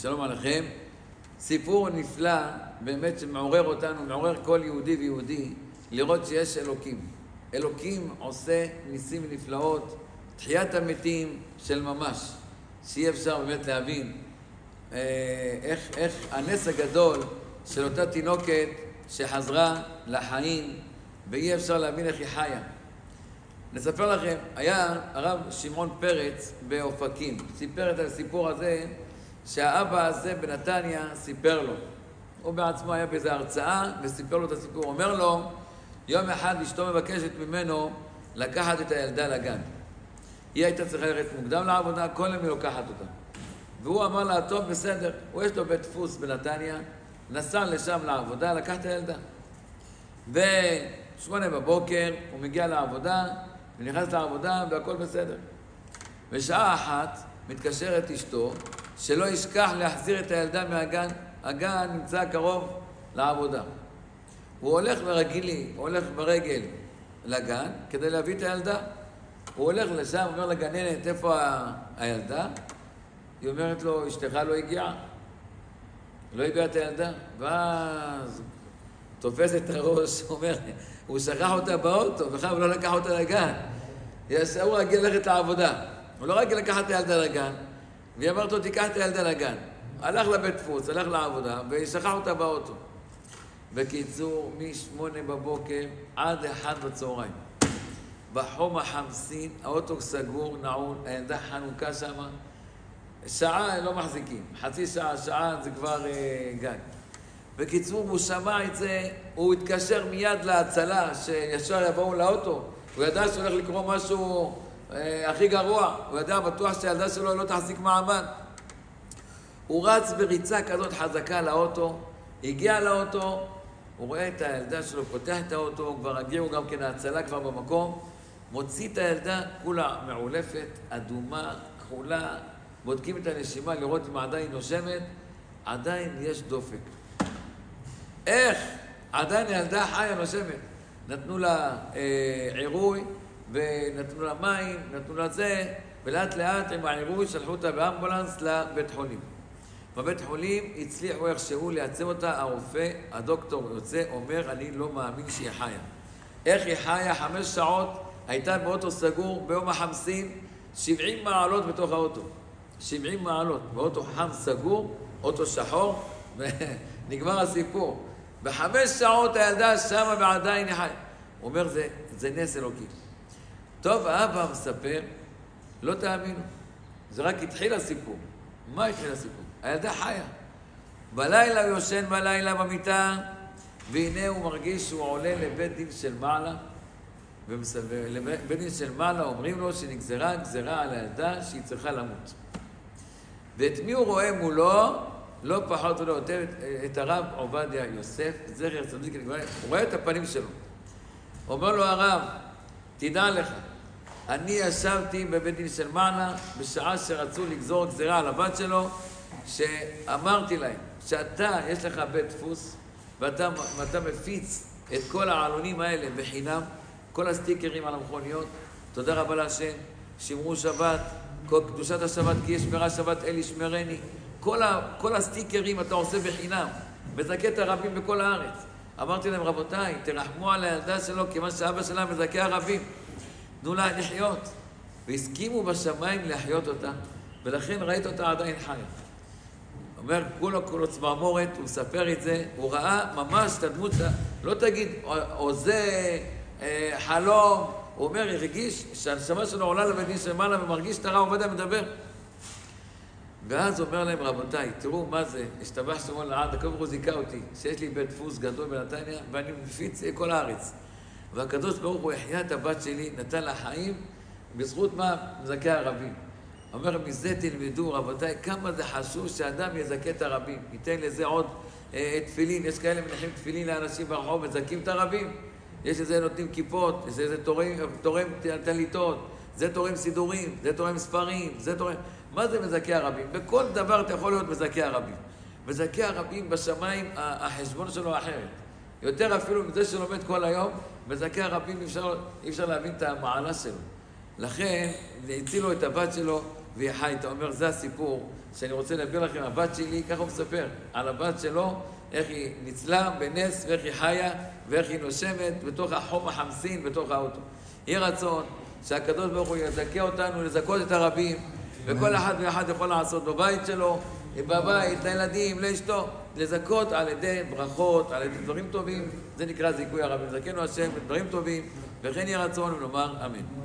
שלום עליכם. סיפור נפלא, באמת שמעורר אותנו, מעורר כל יהודי ויהודי, לראות שיש אלוקים. אלוקים עושה ניסים ונפלאות, תחיית המתים של ממש, שאי אפשר באמת להבין אה, איך, איך הנס הגדול של אותה תינוקת שחזרה לחיים, ואי אפשר להבין איך היא חיה. נספר לכם, היה הרב שמעון פרץ באופקים, סיפר את הסיפור הזה שהאבא הזה בנתניה סיפר לו. הוא בעצמו היה באיזו הרצאה וסיפר לו את הסיפור. אומר לו, יום אחד אשתו מבקשת ממנו לקחת את הילדה לגן. היא הייתה צריכה ללכת מוקדם לעבודה, כל יום היא לוקחת אותה. והוא אמר לה, טוב, בסדר, הוא יש לו בית דפוס בנתניה, נסע לשם לעבודה, לקח את הילדה. בשמונה בבוקר הוא מגיע לעבודה, ונכנס לעבודה והכל בסדר. בשעה אחת מתקשרת אשתו, שלא ישכח להחזיר את הילדה מהגן, הגן נמצא קרוב לעבודה. הוא הולך ברגילי, הוא הולך ברגל לגן כדי להביא את הילדה. הוא הולך לשם, אומר לגננת, איפה הילדה? היא אומרת לו, אשתך לא הגיעה. לא הביאה את הילדה. ואז תופס את הראש, אומר, הוא שכח אותה באוטו, בכלל הוא לא לקח אותה לגן. הוא רגיל ללכת לעבודה. הוא לא רגיל לקחת את הילדה לגן, והיא אמרת לו, תיקח את הילדה לגן. הלך לבית דפוס, הלך לעבודה, ושכח אותה באוטו. בקיצור, משמונה בבוקר עד אחד בצהריים. בחום החמסין, האוטו סגור, נעול, הילדה חנוכה שם. שעה לא מחזיקים, חצי שעה, שעה זה כבר אה, גג. בקיצור, הוא שמע את זה, הוא התקשר מיד להצלה, שישר יבואו לאוטו. הוא ידע שהולך לקרות משהו הכי גרוע, הוא ידע בטוח שהילדה שלו לא תחזיק מעמד. הוא רץ בריצה כזאת חזקה לאוטו, הגיע לאוטו, הוא רואה את הילדה שלו, פותח את האוטו, כבר הגיעו גם כן ההצלה כבר במקום, מוציא את הילדה, כולה מעולפת, אדומה, כחולה, בודקים את הנשימה לראות אם עדיין נושמת, עדיין יש דופק. איך? עדיין ילדה חיה נושמת. נתנו לה אה, עירוי, ונתנו לה מים, נתנו לה זה, ולאט לאט עם העירוי שלחו אותה באמבולנס לבית חולים. בבית חולים הצליחו איכשהו לייצב אותה, הרופא, הדוקטור יוצא, אומר, אני לא מאמין שהיא חיה. איך היא חיה? חמש שעות, הייתה באוטו סגור, ביום החמסין, 70 מעלות בתוך האוטו. 70 מעלות, באוטו חם סגור, אוטו שחור, ונגמר הסיפור. בחמש שעות הילדה שמה ועדיין היא חיה. הוא אומר, זה, זה נס אלוקי. טוב, האבא מספר, לא תאמינו, זה רק התחיל הסיפור. מה התחיל הסיפור? הילדה חיה. בלילה הוא יושן בלילה במיטה, והנה הוא מרגיש שהוא עולה לבית דין של מעלה, ובית דין של מעלה אומרים לו שנגזרה גזרה על הילדה שהיא צריכה למות. ואת מי הוא רואה מולו? לא פחות ולא יותר את, את הרב עובדיה יוסף, זכר צדיק הוא רואה את הפנים שלו. אומר לו הרב, תדע לך, אני ישבתי בבית דין של מעלה בשעה שרצו לגזור גזירה על הבת שלו, שאמרתי להם שאתה, יש לך בית דפוס, ואתה, ואתה מפיץ את כל העלונים האלה בחינם, כל הסטיקרים על המכוניות, תודה רבה להשם, שמרו שבת, קדושת השבת כי ישמרה שבת אל ישמרני. כל, ה, כל הסטיקרים אתה עושה בחינם, מזכה את הרבים בכל הארץ. אמרתי להם, רבותיי, תרחמו על הילדה שלו, כיוון שאבא שלה מזכה הרבים. תנו לה לחיות. והסכימו בשמיים להחיות אותה, ולכן ראית אותה עדיין חיה. אומר, כולו כולו צמרמורת, הוא מספר את זה, הוא ראה ממש את הדמות, לא תגיד, או, או זה אה, חלום, הוא אומר, הרגיש שהנשמה שלו עולה לבית שלמעלה ומרגיש את הרב עובדיה מדבר. ואז אומר להם, רבותיי, תראו מה זה, השתבח שמו לעד, הוא זיכה אותי, שיש לי בית דפוס גדול בנתניה, ואני מפיץ כל הארץ. והקדוש ברוך הוא החיה את הבת שלי, נתן לה חיים, בזכות מה? מזכה הרבים. אומר, מזה תלמדו, רבותיי, כמה זה חשוב שאדם יזכה את הרבים. ייתן לזה עוד אה, תפילין, יש כאלה מניחים תפילין לאנשים ברחוב, מזכים את הרבים. יש לזה נותנים כיפות, יש לזה תורם, תורם טליתות, זה תורם סידורים, זה תורם ספרים, זה תורם... מה זה מזכה הרבים? בכל דבר אתה יכול להיות מזכה הרבים. מזכה הרבים בשמיים, החשבון שלו אחרת. יותר אפילו מזה שלומד כל היום, מזכה הרבים אי אפשר, להבין את המעלה שלו. לכן, הצילו את הבת שלו והיא חי. אתה אומר, זה הסיפור שאני רוצה להביא לכם, הבת שלי, ככה הוא מספר, על הבת שלו, איך היא ניצלה בנס, ואיך היא חיה, ואיך היא נושמת בתוך החום החמסין, בתוך האוטו. יהי רצון שהקדוש ברוך הוא יזכה אותנו לזכות את הרבים, וכל אחד ואחד יכול לעשות בבית שלו, בבית, לילדים, לאשתו, לזכות על ידי ברכות, על ידי דברים טובים, זה נקרא זיכוי הרבים. זכנו השם בדברים טובים, וכן יהי רצון ולומר אמן.